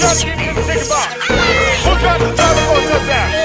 Hook up the top of down.